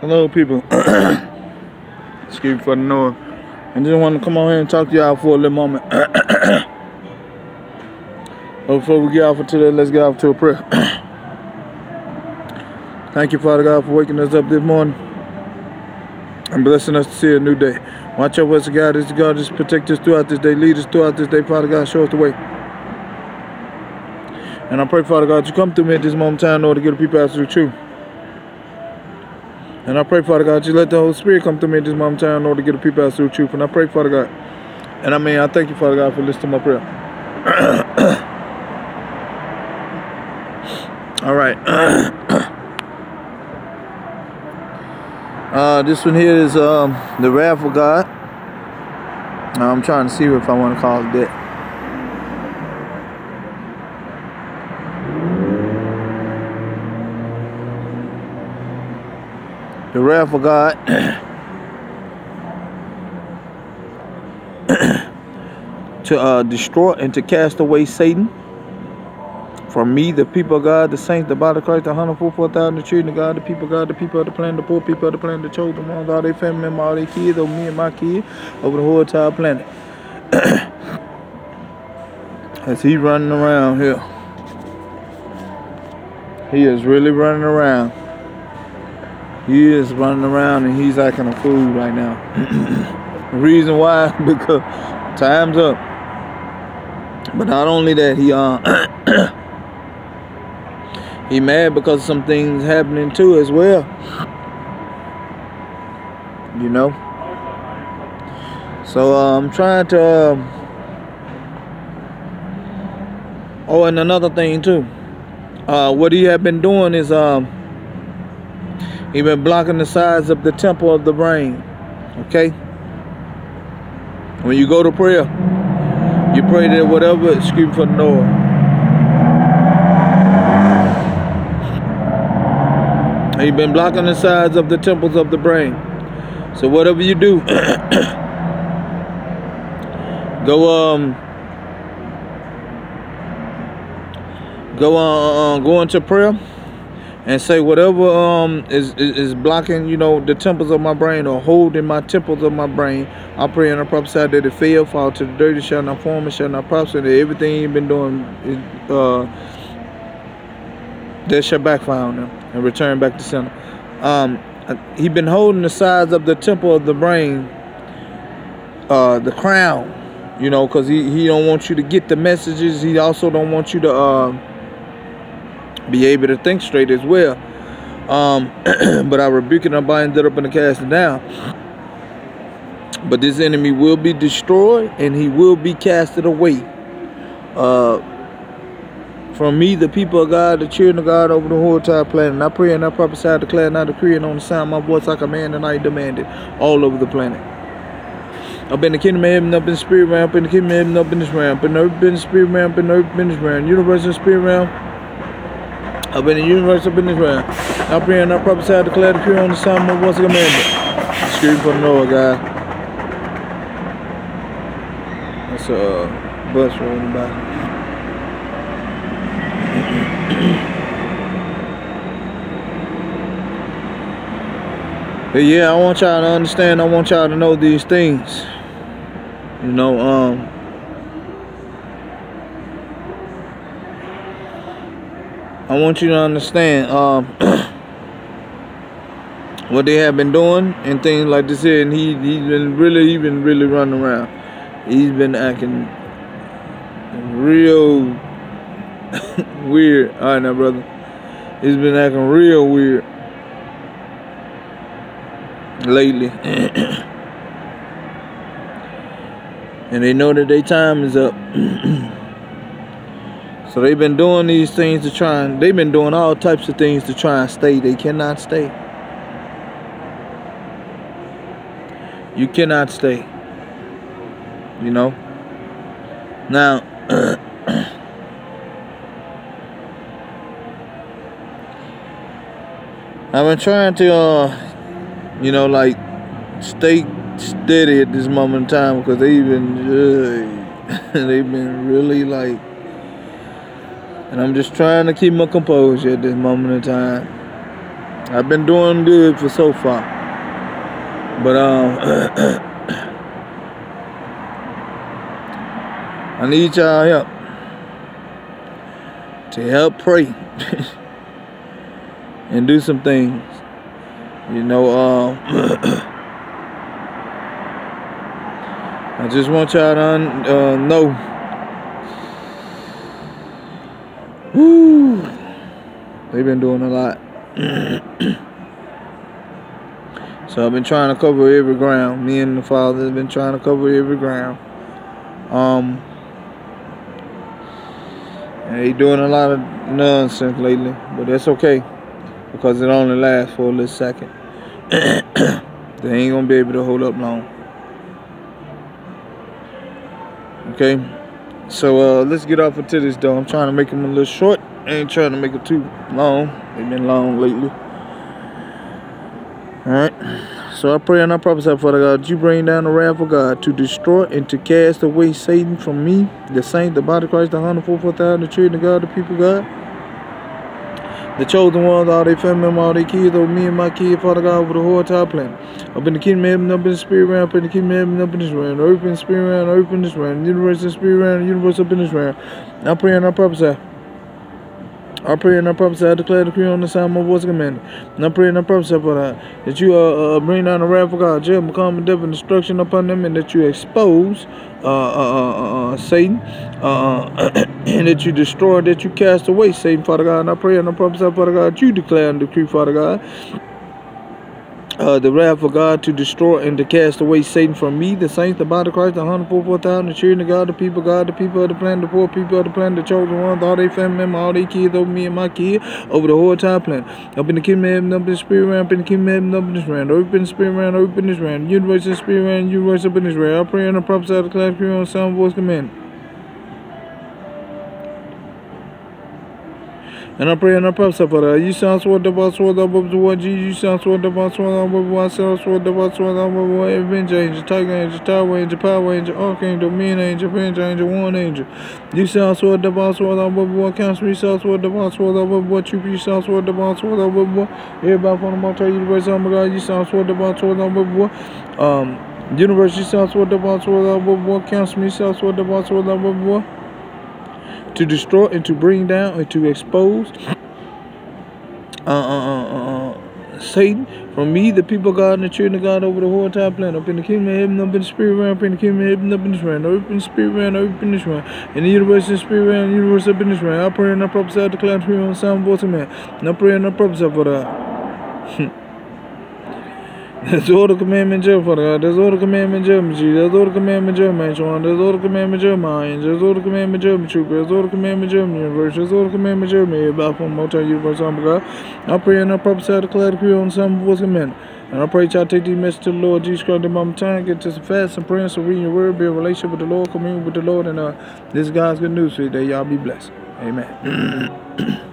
Hello, people. Excuse for the noise. I just want to come on here and talk to y'all for a little moment. before we get off of today, let's get off to a prayer. Thank you, Father God, for waking us up this morning and blessing us to see a new day. Watch over us, God. This God just protect us throughout this day. Lead us throughout this day, Father God. Show us the way. And I pray, Father God, you come through me at this moment in time order to get the people the truth. And I pray, Father God, you let the Holy Spirit come to me at this moment in time in order to get the people out to the truth. And I pray, Father God, and I mean, I thank you, Father God, for listening to my prayer. All right. uh, this one here is um, the wrath of God. I'm trying to see if I want to call it that. The wrath of God to uh, destroy and to cast away Satan from me, the people of God, the saints, the body of Christ, the 144,000, the children of God, the people of God, the people of the planet, the poor people of the planet, the chosen ones, all their family members, all their kids, over me and my kids, over the whole entire planet. As he running around here. He is really running around. He is running around and he's acting a fool right now. the reason why, because time's up. But not only that, he uh he mad because some things happening too as well. You know. So uh, I'm trying to. Uh, oh, and another thing too. Uh, what he have been doing is um he been blocking the sides of the temple of the brain. Okay? When you go to prayer, you pray that whatever, excuse for the noise. He been blocking the sides of the temples of the brain. So whatever you do, go um go on uh, uh, go into prayer and say whatever um is, is, is blocking you know the temples of my brain or holding my temples of my brain i pray and i prophesy that it fail fall to the dirty shall not form and shall not prosper that everything you've been doing is, uh that shall backfire on them and return back to center. Um he been holding the sides of the temple of the brain uh the crown you know because he, he don't want you to get the messages. He also don't want you to uh be able to think straight as well. Um, but I rebuke it, I bind it up and I cast it down. But this enemy will be destroyed and he will be casted away. Uh, from me, the people of God, the children of God over the whole entire planet. And I pray and I prophesy, declare, and I decree, and on the sound of my voice, I command and I demand it all over the planet. Up in the kingdom of heaven, up in the spirit realm, up in the kingdom of heaven, up in this realm, up in the earth, in the spirit realm, in the earth, in this realm, universe and spirit realm, I've been in the universe, I've been in Israel. I prophesy, declare the pure on the sound of voice commandment. Scream for Noah, God. That's a uh, bus rolling by. but yeah, I want y'all to understand, I want y'all to know these things. You know, um, I want you to understand um, what they have been doing and things like this here. And he he's been really he been really running around. He's been acting real weird. All right, now, brother. He's been acting real weird lately. and they know that their time is up. So they've been doing these things to try and they've been doing all types of things to try and stay. They cannot stay. You cannot stay. You know? Now I've been trying to uh you know like stay steady at this moment in time because they've been uh, they've been really like and I'm just trying to keep my composure at this moment in time. I've been doing good for so far. But um I need y'all help to help pray and do some things. You know, uh, I just want y'all to uh, know. They've been doing a lot. so I've been trying to cover every ground. Me and the father have been trying to cover every ground. Um, and he doing a lot of nonsense lately, but that's okay because it only lasts for a little second. they ain't gonna be able to hold up long. Okay, so uh, let's get off into this though. I'm trying to make them a little short. Ain't trying to make it too long. They've been long lately. All right. So I pray and I prophesy, Father God, you bring down the wrath of God to destroy and to cast away Satan from me, the saint, the body of Christ, the hundred four thousand, the children of God, the people of God. The chosen ones, all their family all their kids, over me and my kids, Father God, over the whole entire planet. Up in the kingdom of heaven, up in the spirit realm, up in the kingdom of heaven, up in this realm, earth in the spirit realm, earth in this realm, the universe in the spirit realm, the universe up in this realm. I pray and I prophesy. I pray and I prophesy, I declare the decree on the sound of my voice command. And I pray and I prophesy for that, that you uh, uh, bring down the wrath of God, judgment, become death and destruction upon them, and that you expose uh, uh, uh, uh Satan, and that you destroy, that you cast away Satan, Father God. And I pray and I prophesy, Father God, you declare and decree, Father God uh, the wrath of God to destroy and to cast away Satan from me, the saints, the body of Christ, the 144,000, the children of God, the people of God, the people of the planet, the poor people of the planet, the chosen ones, all their family members, all their kids, over me and my kid, over the whole entire planet. Up in the kingdom of heaven, up in the spirit realm, up in the kingdom of heaven, up in this realm, up in the spirit realm, up in this realm, universe in the spirit realm, universe up in this realm. I pray and I prophesy the class period on sound voice command. And I pray and I prophesy for that. You sound sword the boss, sword the boss, what you sound sword the boss, sword the boss, sound sword the boss, sword the boss, avenger angel, tiger angel, tower angel, power angel, archangel, mean angel, angel, angel, one angel. You sound sword the boss, sword the boss, what counsel, you sound sword the boss, sword the boss, what you, you sound sword the boss, sword the boss, everybody from the multi-universe, oh my God, you sound sword the boss, sword the boss, um, universe, you sound sword the boss, sword the boss, what counsel, you sound sword the boss, sword the boss, to destroy and to bring down and to expose uh, uh, uh, uh, Satan from me, the people of God, and the children of God over the whole entire planet, up in the kingdom of heaven, up in the spirit realm, up in the kingdom of heaven, up in this realm, up in the spirit realm, up in this realm, in the universe, in the spirit realm, the universe up in this realm. I pray and I prophesy, declare, and on sound voice of man. And I pray and I prophesy for that. There's all the commandment Joe, Father God. There's all the commandment Joe, Jesus. There's all the commandment Joe, man. There's all the commandment Joe, mind. There's all the commandment Joe, True. There's all the commandment Joe, universe. There's all the commandment Joe, me. About from multi universe, oh my God. I pray and I prophesy, declare, decree on some voice command. And I pray y'all take these messages to the Lord Jesus Christ in my time, get to some fast and praying, so reading your word, be a relationship with the Lord, commune with the Lord, and uh, this is God's good news for. That y'all be blessed. Amen.